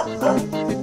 Chao.